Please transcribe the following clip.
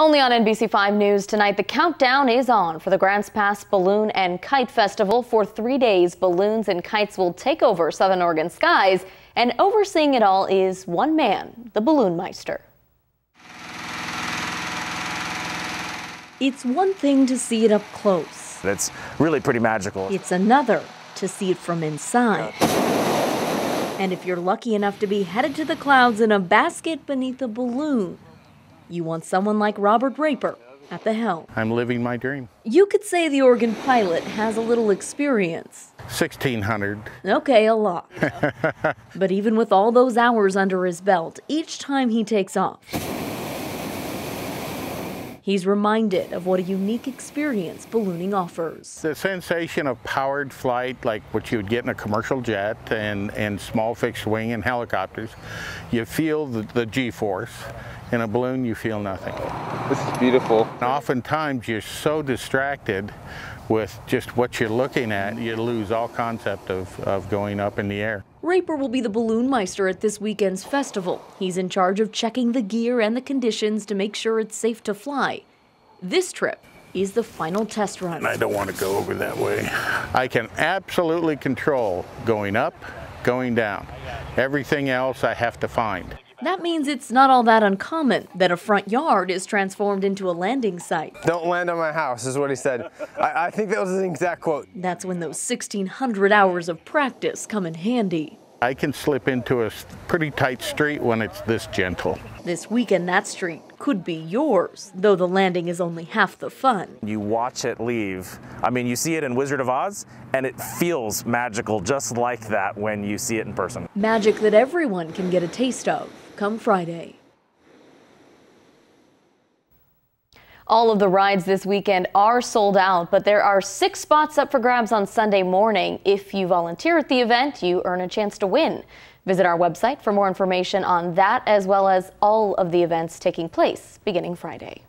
Only on NBC5 News tonight, the countdown is on for the Grants Pass Balloon and Kite Festival. For three days, balloons and kites will take over Southern Oregon skies, and overseeing it all is one man, the Balloon Meister. It's one thing to see it up close. It's really pretty magical. It's another to see it from inside. And if you're lucky enough to be headed to the clouds in a basket beneath a balloon, you want someone like Robert Raper at the helm. I'm living my dream. You could say the Oregon pilot has a little experience. 1600. Okay, a lot. but even with all those hours under his belt, each time he takes off, He's reminded of what a unique experience ballooning offers. The sensation of powered flight, like what you would get in a commercial jet and, and small fixed wing and helicopters, you feel the, the G-force. In a balloon, you feel nothing. This is beautiful. And oftentimes, you're so distracted with just what you're looking at, you lose all concept of, of going up in the air. Raper will be the balloon meister at this weekend's festival. He's in charge of checking the gear and the conditions to make sure it's safe to fly. This trip is the final test run. I don't want to go over that way. I can absolutely control going up, going down. Everything else I have to find. That means it's not all that uncommon that a front yard is transformed into a landing site. Don't land on my house, is what he said. I, I think that was his exact quote. That's when those 1,600 hours of practice come in handy. I can slip into a pretty tight street when it's this gentle. This weekend, that street could be yours, though the landing is only half the fun. You watch it leave. I mean, you see it in Wizard of Oz, and it feels magical just like that when you see it in person. Magic that everyone can get a taste of come Friday. All of the rides this weekend are sold out, but there are six spots up for grabs on Sunday morning. If you volunteer at the event, you earn a chance to win. Visit our website for more information on that, as well as all of the events taking place beginning Friday.